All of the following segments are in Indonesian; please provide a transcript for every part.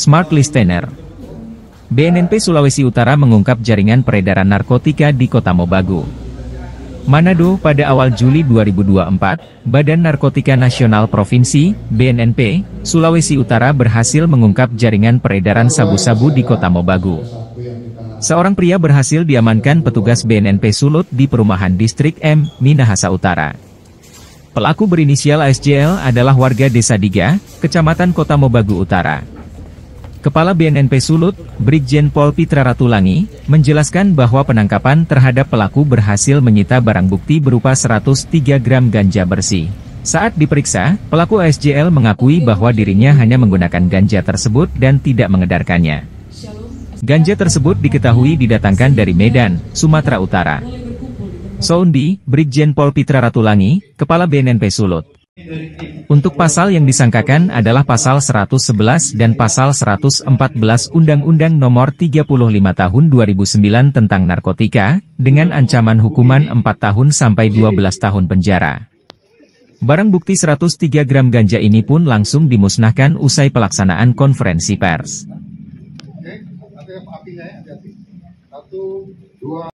Smart Listener BNNP Sulawesi Utara mengungkap jaringan peredaran narkotika di Kota Mobagu. Manado pada awal Juli 2024, Badan Narkotika Nasional Provinsi, BNNP, Sulawesi Utara berhasil mengungkap jaringan peredaran sabu-sabu di Kota Mobagu. Seorang pria berhasil diamankan petugas BNNP Sulut di perumahan distrik M, Minahasa Utara. Pelaku berinisial ASJL adalah warga Desa Diga, Kecamatan Kota Mobagu Utara. Kepala BNNP Sulut, Brigjen Pol Pitra Ratulangi, menjelaskan bahwa penangkapan terhadap pelaku berhasil menyita barang bukti berupa 103 gram ganja bersih. Saat diperiksa, pelaku SJL mengakui bahwa dirinya hanya menggunakan ganja tersebut dan tidak mengedarkannya. Ganja tersebut diketahui didatangkan dari Medan, Sumatera Utara. Soundi, Brigjen Pol Pitra Ratulangi, Kepala BNNP Sulut. Untuk pasal yang disangkakan adalah pasal 111 dan pasal 114 Undang-Undang Nomor 35 Tahun 2009 tentang narkotika, dengan ancaman hukuman 4 tahun sampai 12 tahun penjara. Barang bukti 103 gram ganja ini pun langsung dimusnahkan usai pelaksanaan konferensi pers. Satu, dua.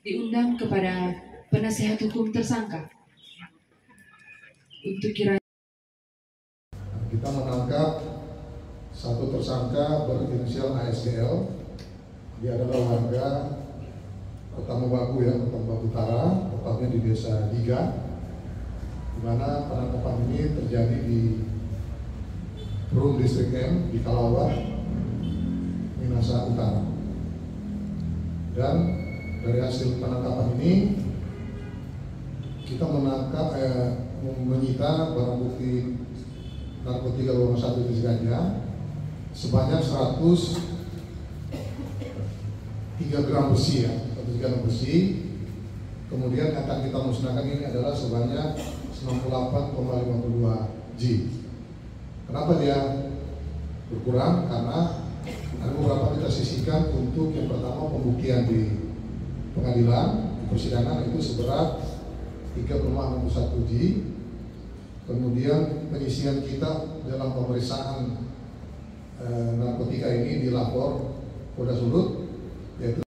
Diundang kepada penasehat hukum tersangka untuk kira kita menangkap satu tersangka berinisial ASGL dia adalah warga Kota Mobagu ya, Kota Utara, tepatnya di Desa Diga, di mana penangkapan ini terjadi di Rum Distrik M di Kalawat, Minasa Utara. Dan dari hasil penangkapan ini kita menangkap eh, menyita barang bukti narkotika golongan satu jenis ganja sebanyak 103 gram besi ya 103 gram besi. Kemudian akan kita musnahkan ini adalah sebanyak 98,52 G. Kenapa dia berkurang? Karena ada beberapa kita sisihkan untuk yang pertama pembuktian di pengadilan persidangan itu seberat 3,61 G. Kemudian penyisian kita dalam pemeriksaan e, narkotika ini dilapor Polda Sulut yaitu